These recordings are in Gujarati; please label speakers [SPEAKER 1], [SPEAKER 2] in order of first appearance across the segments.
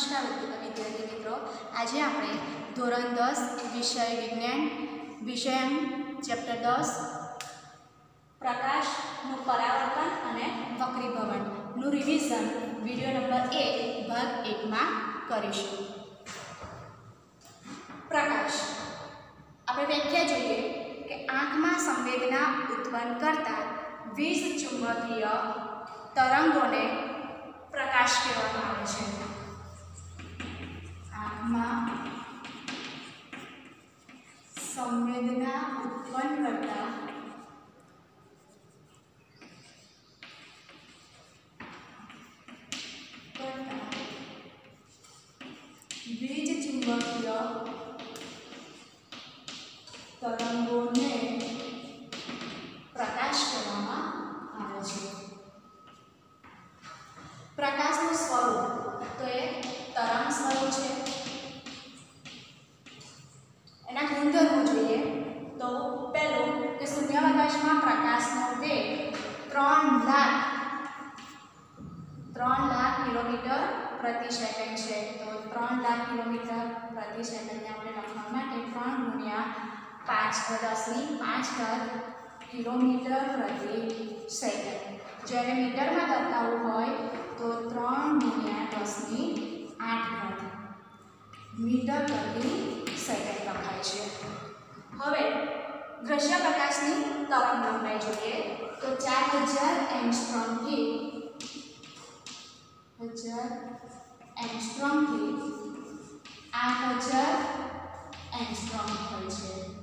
[SPEAKER 1] નમસ્કાર વિદ્યાર્થી મિત્રો. આજે આપણે ધોરણ દસ, વિષય વિજ્ઞાન, વિષય ચેપ્ટર દસ, પ્રકાશનું પરાવર્તન અને વક્રીભવનનું રિવિઝન વીડિયો નંબર એક, ભાગ એકમાં કરીશું. પ્રકાશ. આપણે વ્યાખ્યા જોઈએ કે આંખમાં સંવેદના ઉત્પન્ન કરતા વીજ ચુંબકીય તરંગોને પ્રકાશ કહેવામાં આવે છે. આંખમાં સંવેદના ઉત્પન્ન કરતા વીજ ચુંબકીય તરંગોને પાંચ દસની પાંચ ઘાત કિલોમીટર પ્રતિ સેકન્ડ. જ્યારે મીટરમાં બતાવવું હોય તો ત્રણ ગુણ્યા દસની આઠ ઘાત મીટર પ્રતિ સેકન્ડ લખાય છે. હવે દ્રશ્ય પ્રકાશની તરંગ લંબાઈ જોઈએ તો ચાર હજાર એંગસ્ટ્રોમથી હજાર એંગસ્ટ્રોમથી આઠ હજાર એંગસ્ટ્રોમ હોય છે.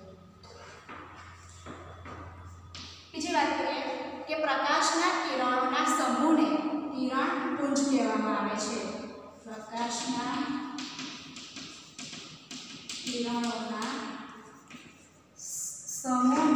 [SPEAKER 1] બીજી વાત કરીએ કે પ્રકાશના કિરણોના સમૂહને કિરણ પુંજ કહેવામાં આવે છે. પ્રકાશના કિરણોના સમૂહને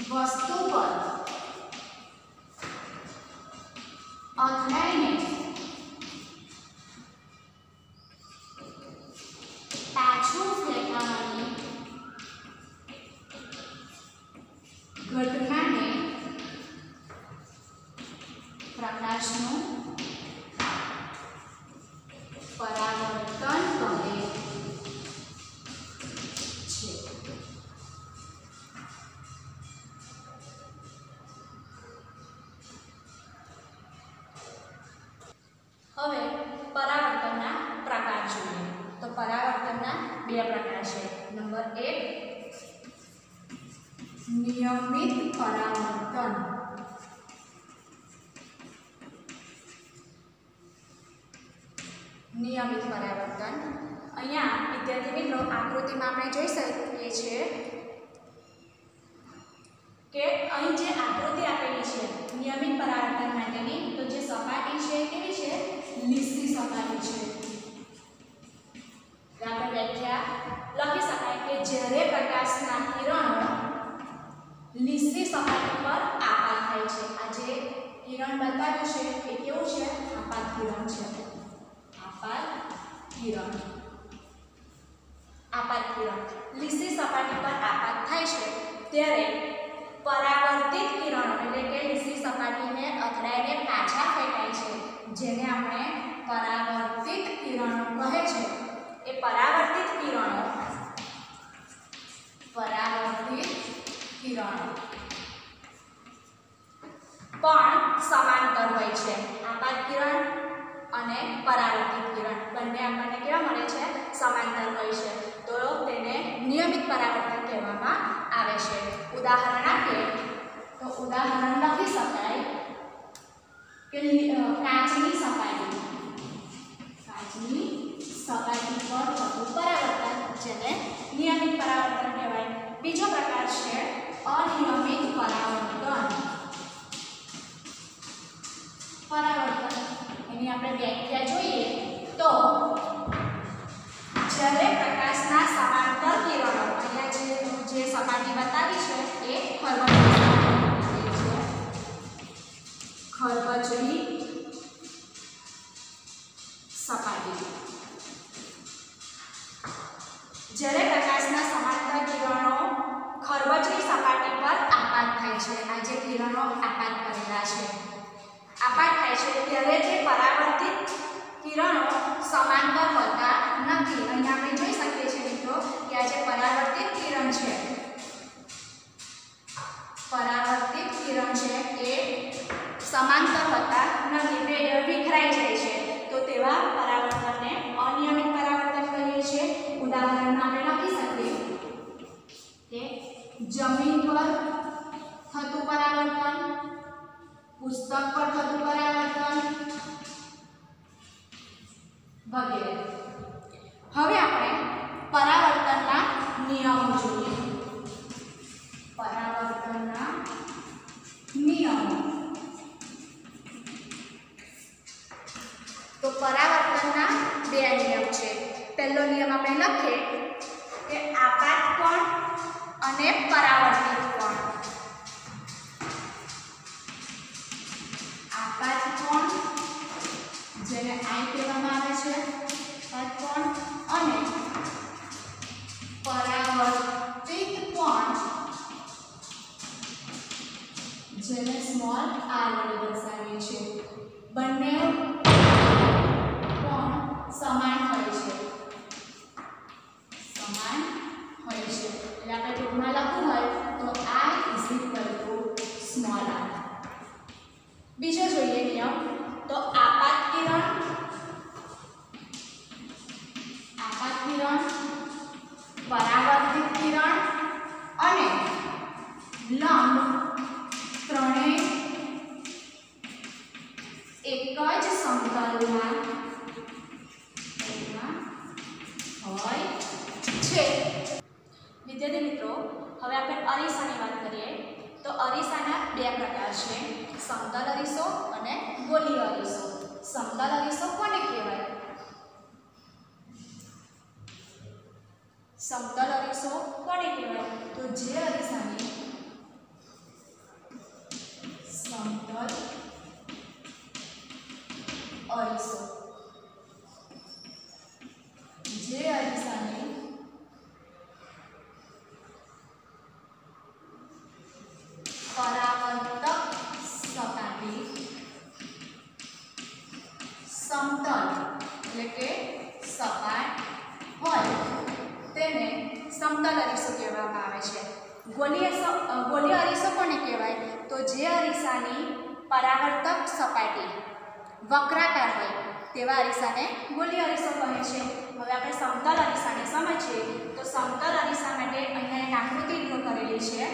[SPEAKER 1] વસ્તુ આકૃતિમાં આપણે જોઈ શકીએ છીએ કે અહીં જે આકૃતિ આપેલી છે, નિયમિત પરાવર્તન માટેની, તો જે સપાટી છે કેવી છે? લીસી સપાટી છે. આપણે વ્યાખ્યા લખી શકાય કે જ્યારે પ્રકાશના કિરણો લીસી સપાટી પર આપાત થાય છે. આ જે કિરણ બતાવ્યું છે એ કેવું છે? આપાત કિરણ છે. આપાત કિરણ. આપાત કિરણ લીસી સપાટી પર આપાત થાય છે. ત્યારે પરાવર્તિત કિરણો, એટલે કે લીસી સપાટીને અથડાઈને પાછા ફેંકાય છે. જેને આપણે પરાવર્તિત કિરણો કહે છે. એ પરાવર્તિત કિરણો પરાવર્તિત કિરણો. પણ સમાંતર હોય છે. આપાત કિરણ અને પરાવર્તિત કિરણ બંને આપણને કેવા મળે છે સમાંતર હોય છે તો તેને નિયમિત પરાવર્તન કહેવામાં આવે છે ઉદાહરણ આપીએ તો ઉદાહરણ લખી શકાય કે કાચની સપાટી. કાચની સપાટી પર થતું પરાવર્તન, જેને નિયમિત પરાવર્તન કહેવાય. બીજો પ્રકાર છે અનિયમિત પરાવર્તન. પરાવર્તન, એની આપણે વ્યાખ્યા જોઈએ. તો જ્યારે પ્રકાશના સમાંતર કિરણો જે સપાટી બતાવી છે એ ખરબચડી સપાટી. જ્યારે પ્રકાશના સમાંતર કિરણો ખરબચડી સપાટી પર આપાત થાય છે, આ જે કિરણો આપાત કરેલા છે. આપાત થાય છે ત્યારે જે પરાવર્તિત કિરણો સમાંતર હોતા નથી. અહીંયા આપણે જોઈ શકીએ છીએ મિત્રો કે આ જે પરાવર્તિત કિરણ છે. પરાવર્તિત કિરણ છે એ સમાંતર હતા નથી તે વિખરાઈ જાય છે. તો તેવા પરાવર્તનને અનિયમિત પરાવર્તન કહીએ છીએ. ઉદાહરણમાં આપણે લખી શકીએ કે જમીન પર થતું પરાવર્તન, પુસ્તક પર થતું પરાવર્તન વગેરે. હવે આપણે પરાવર્તનના નિયમો જોઈએ. પરાવર્તનના નિયમો. તો પરાવર્તનના બે નિયમ છે. પહેલો નિયમ આપણે લખીએ કે આપાત કોણ અને પરાવર્તિત કોણ. વિદ્યાર્થી મિત્રો, હવે આપણે અરીસાની વાત કરીએ. તો અરીસાના બે પ્રકાર છે. સમતલ અરીસો અને ગોલીય અરીસો. સમતલ અરીસો કોને કહેવાય? સમતલ અરીસો કોને કહેવાય? તો જે અરીસાની સમતલ અરીસો. જે અરીસાની પરાવર્તક સપાટી સમતલ, એટલે કે સપાટ હોય તેને સમતલ અરીસો કહેવામાં આવે છે. ગોલીય ગોલીય અરીસો કોને કહેવાય? તો જે અરીસાની પરાવર્તક સપાટી વક્રાકાર હોય, તેવા અરીસાને ગોલીય અરીસો કહે છે. હવે આપણે સમતલ અરીસાને સમજીએ, તો સમતલ અરીસા માટે અહીંયા એક આકૃતિ કરેલી છે.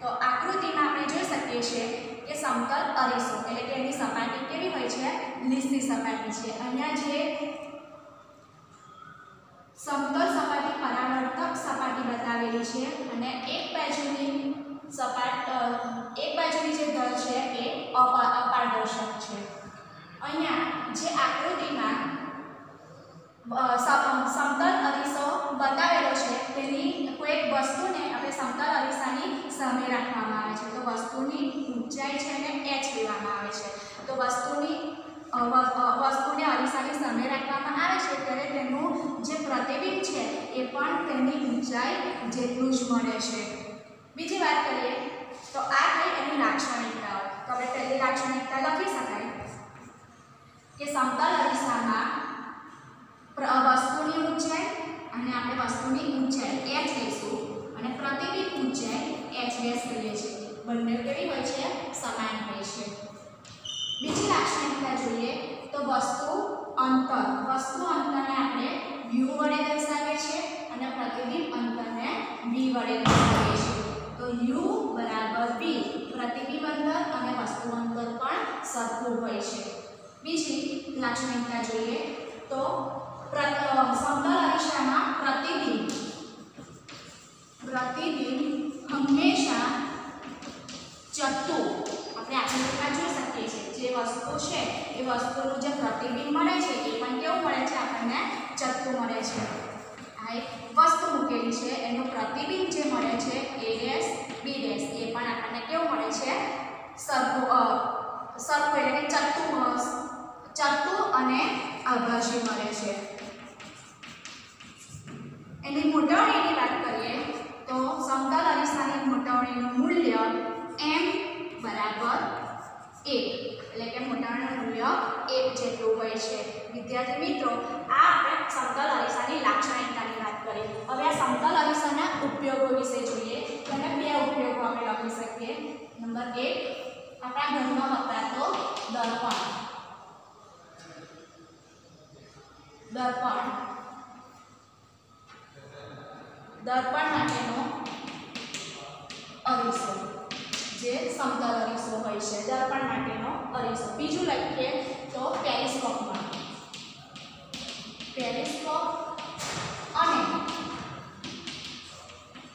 [SPEAKER 1] તો આકૃતિમાં આપણે જોઈ શકીએ છીએ કે સમતલ અરીસો એટલે કે એની સપાટી કેવી હોય છે? લીસી સપાટી છે. અહીંયા જે સમતલ સપાટી, પરાવર્તક સપાટી બતાવેલી છે અને એક બાજુની સપાટ એક બાજુની જે દળ છે એ અપા- અપારદર્શક છે. અહીંયા જે આકૃતિમાં સમતલ અરીસો બતાવેલો છે, તેની કોઈ એક વસ્તુને આપણે સમતલ અરીસાની સામે રાખવામાં આવે છે. વસ્તુની ઊંચાઈ છે એને એચ લેવામાં આવે છે. તો વસ્તુની વસ્તુને અરીસાની સામે રાખવામાં આવે છે ત્યારે તેનું જે પ્રતિબિંબ છે એ પણ તેની ઊંચાઈ જેટલું જ મળે છે. બીજી વાત કરીએ, તો આ થઈ એની લાક્ષણિકતાઓ. તો આપણે પહેલી લાક્ષણિકતા લખી શકાય કે સમતલ અરીસામાં પ્ર- વસ્તુની ઊંચાઈ અને આપણે વસ્તુની ઊંચાઈ h લઈશું અને પ્રતિબિંબ ઊંચાઈ h ડેશ કહીએ છીએ બંને કેવી હોય છે સમાન હોય છે બીજી લાક્ષણિકતા જોઈએ તો વસ્તુ અંતર વસ્તુ અંતરને આપણે u વડે દર્શાવીએ છીએ અને પ્રતિબિંબ અંતરને v વડે દર્શાવીએ છીએ તો u બરાબર v પ્રતિબિંબ અંતર અને વસ્તુ અંતર પણ સરખું હોય છે બીજી લાક્ષણિકતા જોઈએ તો પ્ર- અ, સમતલ અરીસામાં પ્રતિબિંબ વસ્તુનું જે પ્રતિબિંબ મળે છે એ પણ કેવું મળે છે આપણને ચત્તું મળે છે આ એક વસ્તુ મૂકેલી છે એનું પ્રતિબિંબ જે મળે છે એ ડેશ બી ડેશ એ પણ આપણને કેવું મળે છે સરખું અ, સરખું એટલે કે ચત્તું અ, ચત્તું અને આભાસી મળે છે એની મોટાવણીની વાત કરીએ તો સમતલ અરીસાની મોટાવણીનું મૂલ્ય m બરાબર એક એટલે કે મોટાવણીનું મૂલ્ય એક જેટલું હોય છે વિદ્યાર્થી મિત્રો આ આપણે સમતલ અરીસાની લાક્ષણિકતાની વાત કરી હવે આ સમતલ અરીસાના ઉપયોગો વિશે જોઈએ તો એના બે ઉપયોગો આપણે લખી શકીએ નંબર એક આપણા ઘરમાં વપરાતો દર્પણ દર્પણ દર્પણ માટેનો અરીસો, જે સમતલ અરીસો હોય છે, દર્પણ માટેનો અરીસો. બીજું લખીએ તો પેરિસ્કોપમાં. પેરિસ્કોપ અને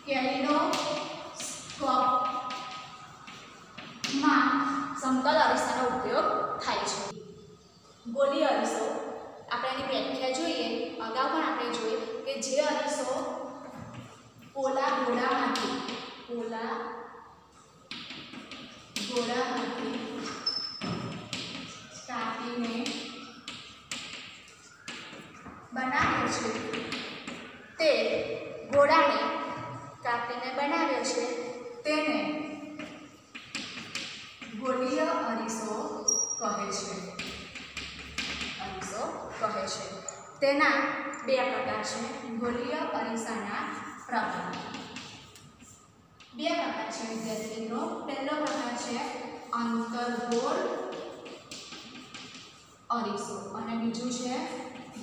[SPEAKER 1] કેલિડોસ્કોપમાં સમતલ અરીસાનો ઉપયોગ થાય છે ગોલી અરીસો આપણે એની વ્યાખ્યા જોઈએ અગાઉ પણ આપણે જોઈ કે જે અરીસો પોલા ઘોડામાંથી પોલા ઘોડામાંથી કાપીને બનાવે છે તે ઘોડાને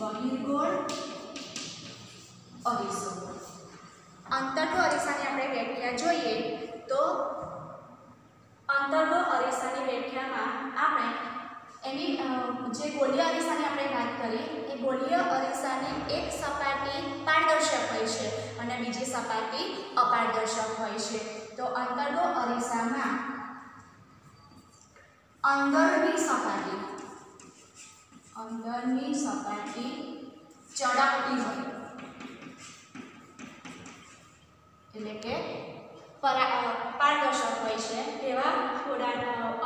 [SPEAKER 1] બહિર્ગોળ અરીસો અંતર્ગો અરીસાની આપણે વ્યાખ્યા જોઈએ તો અંતર્ગો અરીસાની વ્યાખ્યામાં આપણે એની જે ગોલીય અરીસાની આપણે વાત કરી, એ ગોલીય અરીસાની એક સપાટી પારદર્શક હોય છે અને બીજી સપાટી અપારદર્શક હોય છે. તો અંતર્ગો અરીસામાં અંદરની સપાટી અંદરની સપાટી ચડાવતી હોય. એટલે કે પરા પારદર્શક હોય છે તેવા થોડા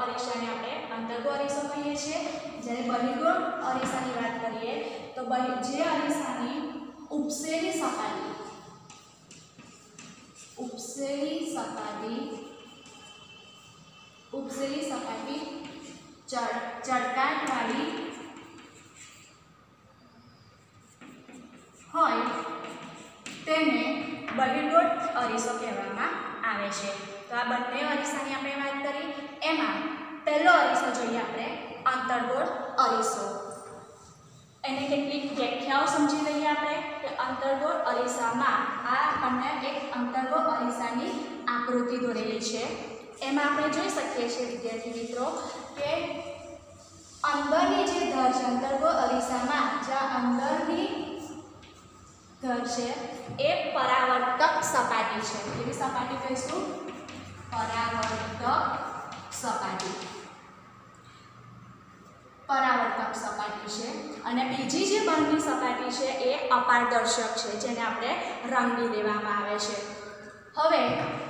[SPEAKER 1] અરીસાને આપણે અંતર્ગો અરીસો કહીએ છીએ. જ્યારે બહિર્ગોળ અરીસાની વાત કરીએ, તો જે અરીસાની ઉપસેલી સપાટી ઉપસેલી સપાટી ઉપસેલી સપાટી ચડ ચડકાટવાળી હોય તેને બહિર્ગોળ અરીસો કહેવામાં આવે છે. તો આ બંને અરીસાની આપણે વાત કરી. એમાં પહેલો અરીસો જોઈએ આપણે અંતરગોળ અરીસો. એને કેટલીક વ્યાખ્યાઓ સમજી લઈએ આપણે કે અંતર્ગોળ અરીસામાં આ આપણને એક અંતર્ગોળ અરીસાની આકૃતિ દોરેલી છે. એમાં આપણે જોઈ શકીએ છીએ, વિદ્યાર્થી મિત્રો, કે અંદરની જે ધર છે અંતર્ગોળ અરીસામાં જ્યાં અંદરની ધર છે એ પરાવર્તક સપાટી છે. એવી સપાટી કહીશું? પરાવર્તક સપાટી. પરાવર્તક સપાટી છે. અને બીજી જે બહારની સપાટી છે એ અપારદર્શક છે, જેને આપણે રંગી દેવામાં આવે છે. હવે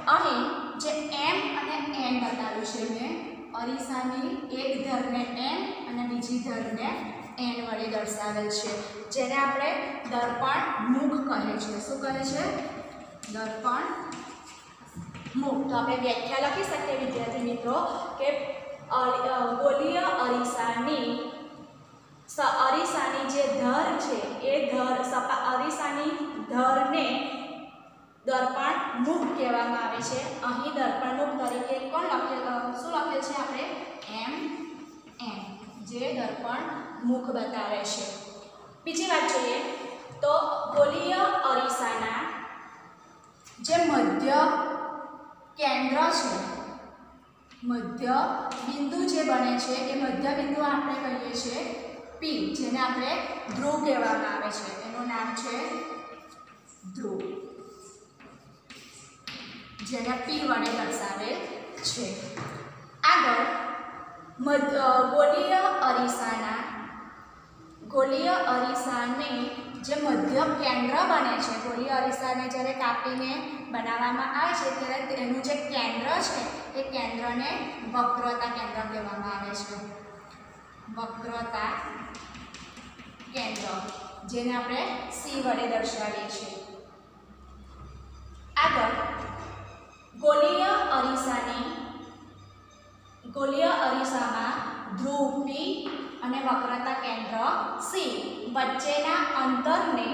[SPEAKER 1] અહીં જે એમ અને એન બતાવ્યું છે મેં અરીસાની એક ધરને એમ અને બીજી ધરને એન વડે દર્શાવેલ છે. જેને આપણે દર્પણ મુખ કહે છે. શું કહે છે? દર્પણ મુખ. તો આપણે વ્યાખ્યા લખી શકીએ વિદ્યાર્થી મિત્રો કે ગોલીય અરીસાની અરીસાની જે ધર છે, એ ધર સપા, અરીસાની ધરને દર્પણ મુખ કહેવામાં આવે છે. અહીં દર્પણ મુખ તરીકે કોણ લખેલ શું લખેલ છે આપણે? એમ જે દર્પણ મુખ બતાવે છે. બીજી વાત જોઈએ તો ગોલીય અરીસાના જે મધ્ય કેન્દ્ર છે, મધ્ય બિંદુ જે બને છે, એ મધ્ય બિંદુ આપણે કહીએ છીએ પી જેને આપણે ધ્રુવ કહેવામાં આવે છે. એનું નામ છે ધ્રુવ, જેને પી વડે દર્શાવે છે. આગળ ગોલીય અરીસાના, ગોલીય અરીસાને જે મધ્ય કેન્દ્ર બને છે, ગોલીય અરીસાને જ્યારે કાપીને બનાવવામાં આવે છે, ત્યારે તેનું જે કેન્દ્ર છે, એ કેન્દ્રને વક્રતા કેન્દ્ર કહેવામાં આવે છે. વક્રતા કેન્દ્ર, જેને આપણે સી વડે દર્શાવીએ છીએ. આગળ, ગોલીય અરીસાની ગોલીય અરીસામાં ધ્રુવ પી અને વક્રતા કેન્દ્ર સી. વચ્ચેના અંતરને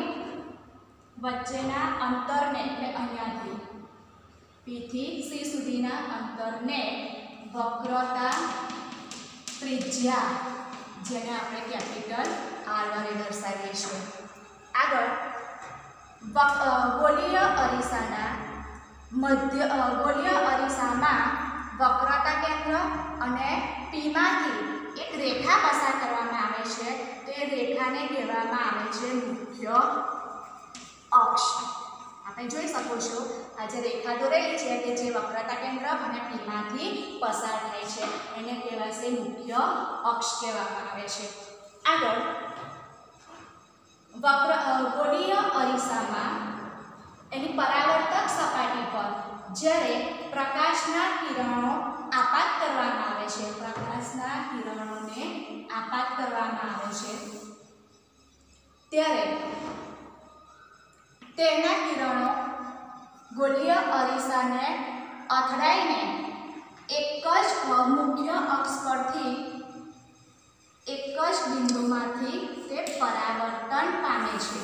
[SPEAKER 1] વચ્ચેના અંતરને એટલે અહીંયાથી પીથી સી સુધીના અંતરને વક્રતા ત્રિજ્યા, જેને આપણે કેપિટલ આર વડે દર્શાવીએ છીએ. આગળ ગોલીય અરીસાના મધ્ય ગોલીય અરીસામાં વક્રતા કેન્દ્ર અને પીમાંથી એક રેખા પસાર કરવામાં આવે છે. તે રેખાને કહેવામાં આવે છે મુખ્ય અક્ષ. આપણે જોઈ શકો છો, આ જે રેખા દોરેલી છે કે જે વક્રતા કેન્દ્ર અને પીમાંથી પસાર થાય છે, એને કહેવાશે મુખ્ય અક્ષ કહેવામાં આવે છે. આગળ, વક્ર ગોળીય અરીસામાં એની પરાવર્તક સપાટી પર જ્યારે પ્રકાશના કિરણો આપાત કરવામાં આવે છે. પ્રકાશના કિરણોને આપાત કરવામાં આવે છે. ત્યારે તેના કિરણો ગોલીય અરીસાને અથડાઈને એક જ મુખ્ય અક્ષ પરથી એક જ બિંદુમાંથી તે પરાવર્તન પામે છે.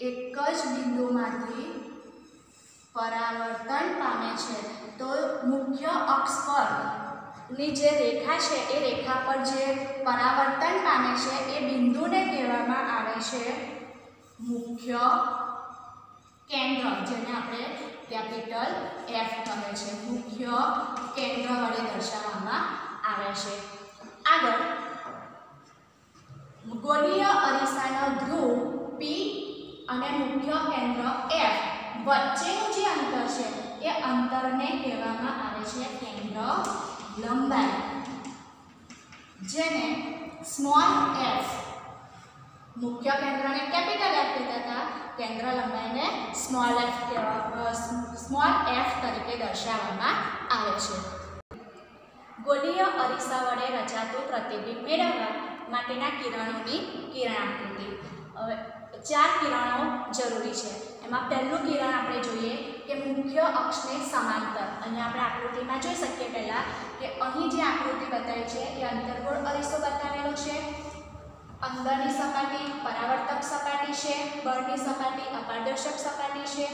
[SPEAKER 1] એક જ બિંદુમાંથી પરાવર્તન પામે છે. તો મુખ્ય અક્ષ પરની જે રેખા છે, એ રેખા પર જે પરાવર્તન પામે છે, એ બિંદુને કહેવામાં આવે છે મુખ્ય કેન્દ્ર, જેને આપણે કેપિટલ એફ કહે છે. મુખ્ય કેન્દ્ર વડે દર્શાવવામાં આવે છે. આગળ ગોલીય અરીસાનો ધ્રુવ પી અને મુખ્ય કેન્દ્ર એફ વચ્ચેનું જે અંતર છે, એ અંતરને કહેવામાં આવે છે કેન્દ્ર લંબાઈ. જેને સ્મોલ એફ, મુખ્ય કેન્દ્રને કેપિટલ એફ કહેતા હતા. કેન્દ્ર લંબાઈને સ્મોલ એફ કહેવા સ્મોલ એફ તરીકે દર્શાવવામાં આવે છે. ગોલીય અરીસા વડે રચાતું પ્રતિબિંબ મેળવવા માટેના કિરણોની કિરણાકૃતિ. ચાર કિરણો જરૂરી છે. એમાં પહેલું કિરણ આપણે જોઈએ કે મુખ્ય અક્ષને સમાંતર. અને આપણે આકૃતિમાં જોઈ શકીએ પહેલાં કે અહીં જે આકૃતિ બતાવી છે એ અંતર્ગોળ અરીસો બતાવેલો છે. અંદરની સપાટી પરાવર્તક સપાટી છે, બળની સપાટી અપારદર્શક સપાટી છે.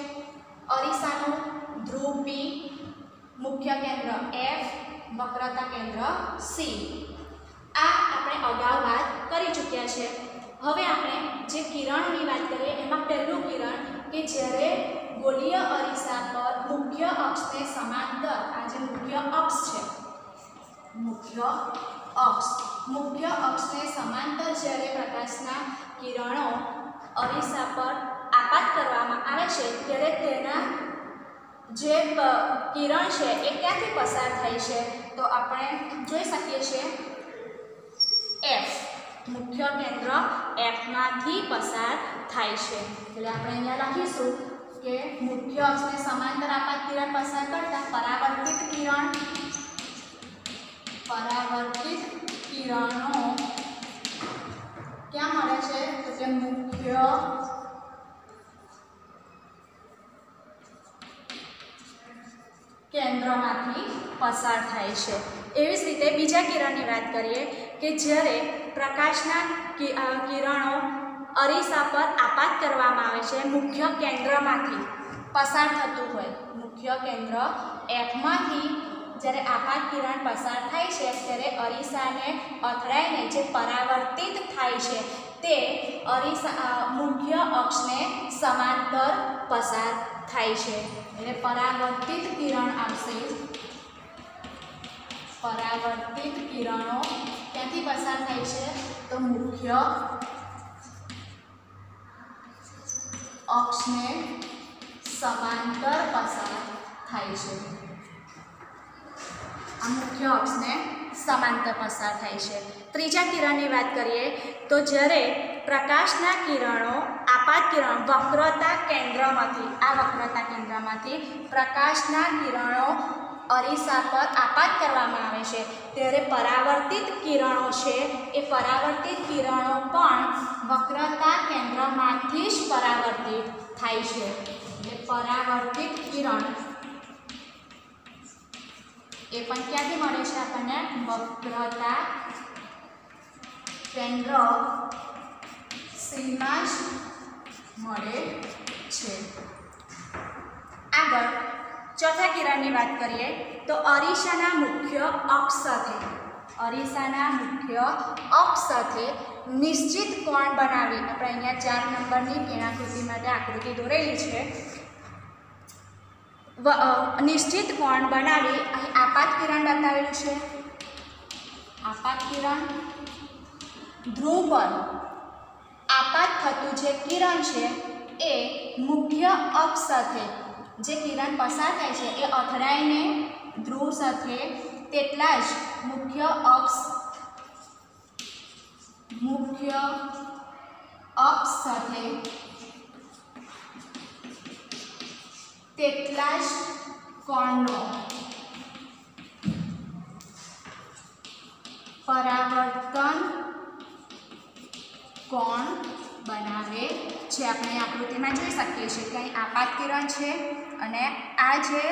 [SPEAKER 1] અરીસાનું ધ્રુવ બી મુખ્ય કેન્દ્ર એફ વક્રતા કેન્દ્ર સી આ આપણે અગાઉ વાત કરી ચૂક્યા છે. હવે આપણે જે કિરણની વાત કરીએ, એમાં પહેલું કિરણ કે જ્યારે ગોલીય અરીસા પર મુખ્ય અક્ષને સમાંતર, આ જે મુખ્ય અક્ષ છે, મુખ્ય અક્ષ, મુખ્ય અક્ષને સમાંતર જ્યારે પ્રકાશના કિરણો અરીસા પર આપાત કરવામાં આવે છે, ત્યારે તેના જે કિરણ છે, એ ક્યાંથી પસાર થાય છે, તો આપણે જોઈ શકીએ છીએ એફ મુખ્ય કેન્દ્ર એફમાંથી પસાર થાય છે. એટલે આપણે અહીંયા લખીશું કે મુખ્ય અક્ષને સમાંતર આપાત કિરણ પસાર કરતાં પરાવર્તિત કિરણ, પરાવર્તિત કિરણો ક્યાં મળે છે? કે મુખ્ય કેન્દ્રમાંથી પસાર થાય છે. એવી જ રીતે બીજા કિરણની વાત કરીએ કે જ્યારે પ્રકાશના કિરણો અરીસા પર આપાત કરવામાં આવે છે, મુખ્ય કેન્દ્રમાંથી પસાર થતું હોય. મુખ્ય કેન્દ્ર એફમાંથી જ્યારે આપાત કિરણ પસાર થાય છે, ત્યારે અરીસાને અથડાઈને જે પરાવર્તિત થાય છે, તે અરીસા મુખ્ય અક્ષને સમાંતર પસાર થાય છે. એટલે પરાવર્તિત કિરણ આવશે પરાવર્તિત કિરણો ક્યાંથી પસાર થાય છે? તો મુખ્ય અક્ષને સમાંતર પસાર થાય છે. આ મુખ્ય અક્ષને સમાંતર પસાર થાય છે. ત્રીજા કિરણની વાત કરીએ તો જ્યારે પ્રકાશના કિરણો આપાત કિરણ વક્રતા કેન્દ્રમાંથી, આ વક્રતા કેન્દ્રમાંથી પ્રકાશના કિરણો અરીસા પર આપાત કરવામાં આવે છે. ત્યારે પરાવર્તિત કિરણો છે એ પરાવર્તિત કિરણો પણ વક્રતા કેન્દ્રમાંથી જ પરાવર્તિત થાય છે. એટલે પરાવર્તિત કિરણ એ પણ ક્યાંથી મળે છે આપણને? વક્રતા કેન્દ્ર સીમાં જ મળે છે. આગળ ચોથા કિરણની વાત કરીએ તો અરીસાના મુખ્ય અક્ષ સાથે, અરીસાના મુખ્ય અક્ષ સાથે નિશ્ચિત કોણ બનાવી આપણે અહીંયા ચાર નંબરની કિરણાકૃતિ માટે આકૃતિ દોરેલી છે નિશ્ચિત કોણ બનાવી, અહીં આપાત કિરણ બતાવેલું છે. આપાત કિરણ ધ્રુવ પર આપાત થતું જે કિરણ છે એ મુખ્ય અક્ષ સાથે જે કિરણ પસાર થાય છે, એ અથડાઈને ધ્રુવ સાથે તેટલા જ મુખ્ય અક્ષ મુખ્ય અક્ષ સાથે તેટલા જ કોણનો પરાવર્તન કોણ બનાવે છે? આપણે આકૃતિમાં જોઈ શકીએ છીએ કંઈ આપાત કિરણ છે અને આ જે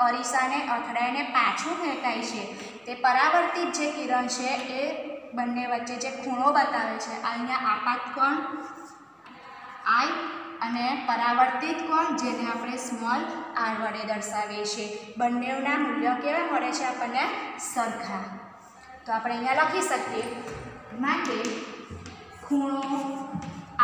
[SPEAKER 1] અરીસાને અથડાઈને પાછું ફેંકાય છે, તે પરાવર્તિત જે કિરણ છે, એ બંને વચ્ચે જે ખૂણો બતાવે છે અહીંયા આપાત કોણ? આઈ અને પરાવર્તિત કોણ? જેને આપણે સ્મોલ આર વડે દર્શાવીએ છીએ. બંનેના મૂલ્યો કેવા મળે છે આપણને? સરખા. તો આપણે અહીંયા લખી શકીએ. માટે ખૂણો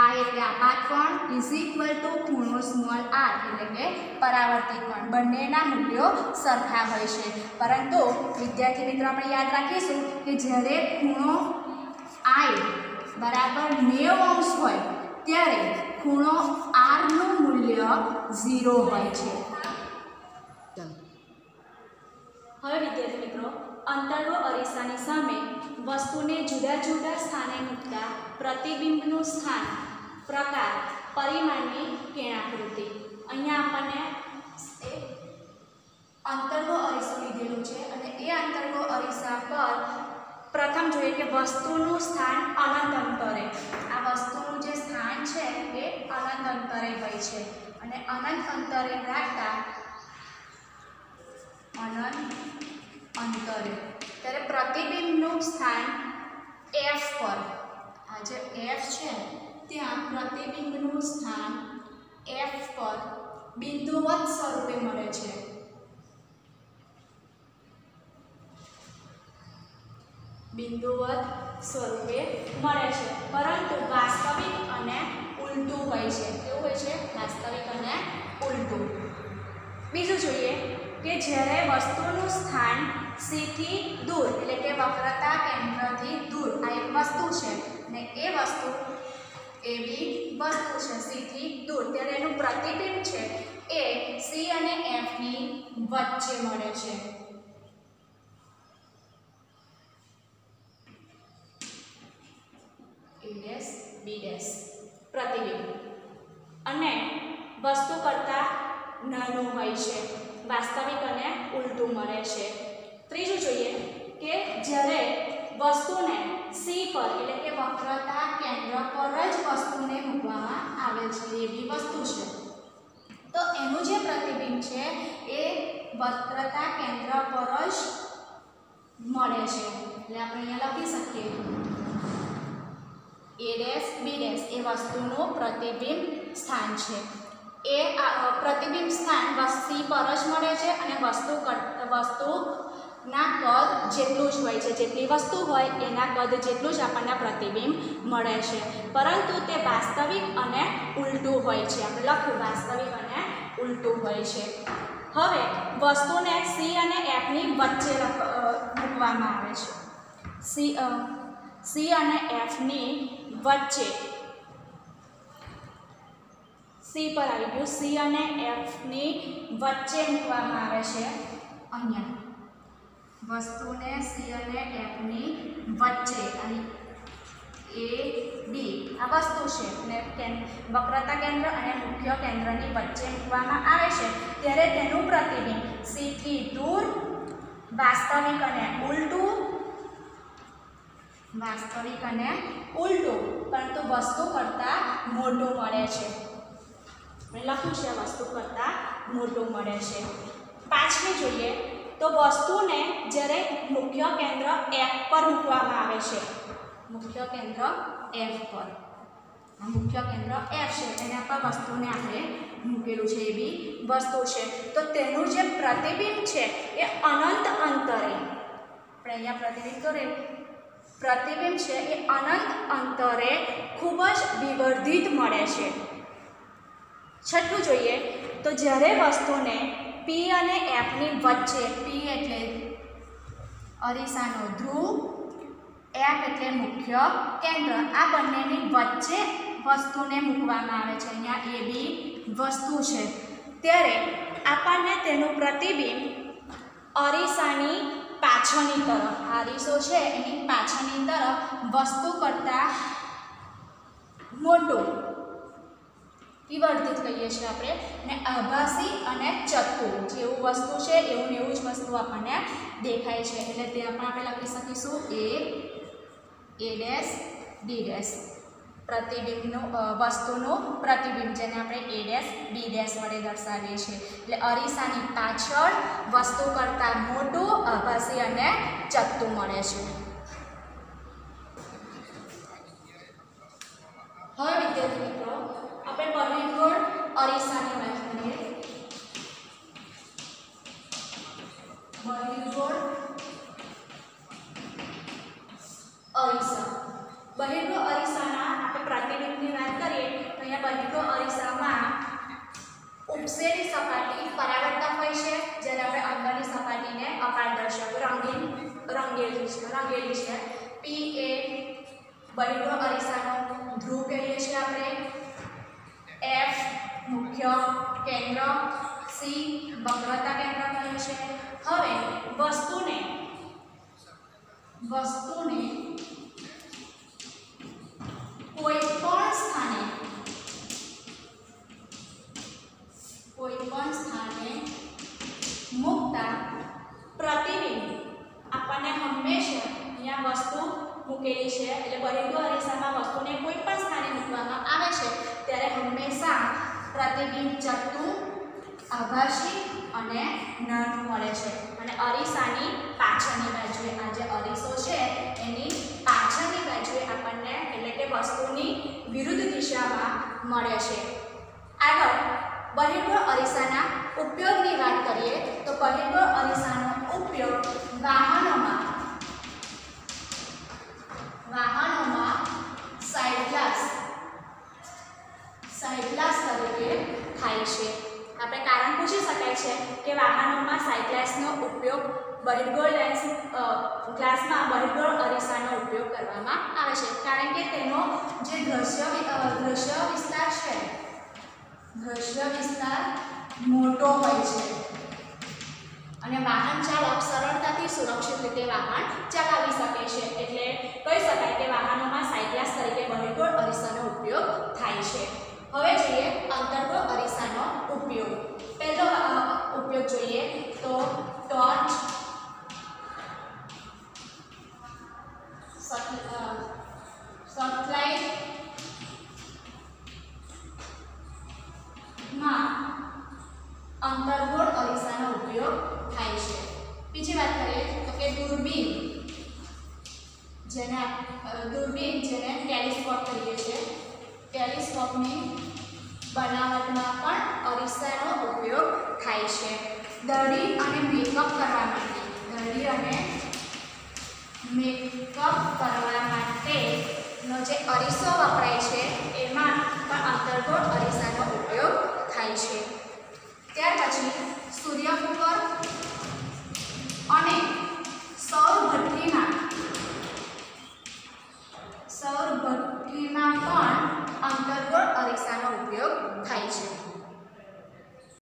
[SPEAKER 1] આ એટલે આપાત કોણ ઇઝ ઇક્વલ ટુ ખૂણો સ્મોલ આર એટલે કે પરાવર્તિત કોણ. બંનેના મૂલ્યો સરખા હોય છે. પરંતુ વિદ્યાર્થી મિત્રો આપણે યાદ રાખીશું કે જ્યારે ખૂણો આઈ બરાબર નેવ અંશ હોય, ત્યારે ખૂણો આરનું મૂલ્ય ઝીરો હોય છે. હવે વિદ્યાર્થી મિત્રો, અંતરનો અરીસાની સામે વસ્તુને જુદા જુદા સ્થાને મૂકતા પ્રતિબિંબનું સ્થાન પ્રકાર પરિમાણની કિરણાકૃતિ. અહીંયા આપણને અંતર્ગો અરીસો લીધેલો છે અને એ અંતર્ગો અરીસા પર પ્રથમ જોઈએ કે વસ્તુનું સ્થાન અનંત અંતરે. આ વસ્તુનું જે સ્થાન છે એ અનંત અંતરે હોય છે અને અનંત અંતરે રાખતા અનંત અંતરે. ત્યારે પ્રતિબિંબનું સ્થાન એફ પર. આ જે એફ છે ત્યાં પ્રતિબિંબનું સ્થાન એફ પર બિંદુવત સ્વરૂપે મળે છે. બિંદુવત સ્વરૂપે મળે છે. પરંતુ વાસ્તવિક અને ઉલટું હોય છે. કેવું હોય છે? વાસ્તવિક અને ઉલટું. બીજું જોઈએ કે જ્યારે વસ્તુનું સ્થાન સીથી દૂર, એટલે કે વક્રતા કેન્દ્રથી દૂર આ એક વસ્તુ છે ને એ વસ્તુ એવી વસ્તુ છે સીથી દૂર. ત્યારે એનું પ્રતિબિંબ છે, એ સી અને એફની વચ્ચે મળે છે. ડેશ બી ડેશ પ્રતિબિંબ. અને વસ્તુ કરતાં નાનું હોય છે. વાસ્તવિક અને ઉલટું મળે છે. ત્રીજું જોઈએ કે જ્યારે વસ્તુને સી પર, એટલે કે વક્રતા કેન્દ્ર પર જ વસ્તુને મૂકવામાં આવે છે, એવી વસ્તુ છે. તો એનું જે પ્રતિબિંબ છે, એ વક્રતા કેન્દ્ર પર જ મળે છે. એટલે આપણે અહીંયા લખી શકીએ. એ ડેશ બી ડેશ એ વસ્તુનું પ્રતિબિંબ સ્થાન છે. એ પ્રતિબિંબ સ્થાન વસ્તી પર જ મળે છે અને વસ્તુ કર- વસ્તુના કદ જેટલું જ હોય છે. જેટલી વસ્તુ હોય એના કદ જેટલું જ આપણને પ્રતિબિંબ મળે છે. પરંતુ તે વાસ્તવિક અને ઉલટું હોય છે. આપણે લખ્યું વાસ્તવિક અને ઉલટું હોય છે. હવે વસ્તુને સી અને એફની વચ્ચે મૂકવામાં આવે છે. સી સી અને એફની વચ્ચે. સી પર આવી ગયું. સી અને એફની વચ્ચે મૂકવામાં આવે છે. અહીંયા. વસ્તુને સી અને એફની વચ્ચે અહીં એ ડી આ વસ્તુ છે. અને વક્રતા કેન્દ્ર અને મુખ્ય કેન્દ્રની વચ્ચે મૂકવામાં આવે છે. ત્યારે તેનું પ્રતિબિંબ સીથી દૂર, વાસ્તવિક અને ઉલટું, વાસ્તવિક અને ઉલટું, પરંતુ વસ્તુ કરતાં મોટું મળે છે. લખ્યું છે, વસ્તુ કરતાં મોટું મળે છે. પાંચમી જોઈએ તો વસ્તુને જ્યારે મુખ્ય કેન્દ્ર એફ પર મૂકવામાં આવે છે. મુખ્ય કેન્દ્ર એફ પર. મુખ્ય કેન્દ્ર એફ છે. એના પર વસ્તુને આપણે મૂકેલું છે એવી વસ્તુ છે. તો તેનું જે પ્રતિબિંબ છે એ અનંત અંતરે. આપણે અહીંયા પ્રતિબિંબ કરે પ્રતિબિંબ છે એ અનંત અંતરે ખૂબ જ વિવર્ધિત મળે છે. છઠ્ઠું જોઈએ. તો જ્યારે વસ્તુને પી અને એફની વચ્ચે પી એટલે અરીસાનો ધ્રુવ એફ એટલે મુખ્ય કેન્દ્ર. આ બંનેની વચ્ચે વસ્તુને મૂકવામાં આવે છે. અહીંયા એ બી વસ્તુ છે. ત્યારે આપણને તેનું પ્રતિબિંબ અરીસાની પાછળની તરફ આરીસો છે એની પાછળની તરફ વસ્તુ કરતાં મોટું વિવર્ધિત કહીએ છીએ આપણે અને આભાસી અને ચત્તુ જેવું વસ્તુ છે, એવું એવું જ વસ્તુ આપણને દેખાય છે. એટલે તે પણ આપણે લખી શકીશું એ એ ડેશ, ડી ડેશ. પ્રતિબિંબનું વસ્તુનું પ્રતિબિંબ જેને આપણે એ ડેશ, ડી ડેશ વડે દર્શાવીએ છીએ. એટલે અરીસાની પાછળ વસ્તુ કરતાં મોટું, આભાસી અને ચત્તું મળે છે. હવે વિદ્યાર્થી મિત્રો આપણે બહિર્ગોળ અરીસાની વાત કરીએ બહિર્ગોળ અરીસા બહિર્ગોળ અરીસાના આપણે પ્રતિબિંબની વાત કરીએ તો અહીંયા બહિર્ગોળ અરીસામાં ઉપસેલી સપાટી પરાવર્તક હોય છે જ્યારે આપણે અંદરની સપાટીને અપારદર્શક રંગીન રંગેલી છે રંગેલી છે પી એ બહિર્ગોળ અરીસાનો ધ્રુવ કહીએ છીએ આપણે એફ મુખ્ય કેન્દ્ર સી વક્રતા કેન્દ્ર કહે છે. હવે વસ્તુને વસ્તુને કોઈ પણ સ્થાને, કોઈ પણ સ્થાને મૂકતા પ્રતિબિંબ આપણને હંમેશા અહીંયા વસ્તુ મૂકેલી છે. એટલે બહિર્ગોળ અરીસામાં વસ્તુને કોઈ પણ સ્થાને મૂકવામાં આવે છે, ત્યારે હંમેશા પ્રતિબિંબ ચત્તું આભાસી અને નાનું મળે છે. અને અરીસાની પાછળની બાજુએ, આ જે અરીસો છે, એની પાછળની બાજુએ આપણને, એટલે કે વસ્તુની વિરુદ્ધ દિશામાં મળે છે. આગળ બહિર્ગોળ અરીસાના ઉપયોગની વાત કરીએ, તો બહિર્ગોળ અરીસાનો ઉપયોગ વાહનોમાં સાઇડ ગ્લાસ સાઇડ ગ્લાસ તરીકે થાય છે આપણે કારણ શકાય છે કે વાહનોમાં સાયક્લાસનો ઉપયોગ બહિર્ગોળ લેન્સ ગ્લાસમાં બહિર્ગોળ અરીસાનો ઉપયોગ કરવામાં આવે છે. કારણ કે તેનો જે દ્રશ્ય દ્રશ્ય વિસ્તાર છે, દ્રશ્ય વિસ્તાર મોટો હોય છે. અને વાહન ચાલક સરળતાથી સુરક્ષિત રીતે વાહન ચલાવી શકે છે. એટલે કહી શકાય કે વાહનોમાં સાયક્લાસ તરીકે બહિર્ગોળ અરીસાનો ઉપયોગ થાય છે. હવે જોઈએ અંતર્ગોળ અરીસાનો ઉપયોગ. પહેલો ઉપયોગ જોઈએ તો ટોર્ચ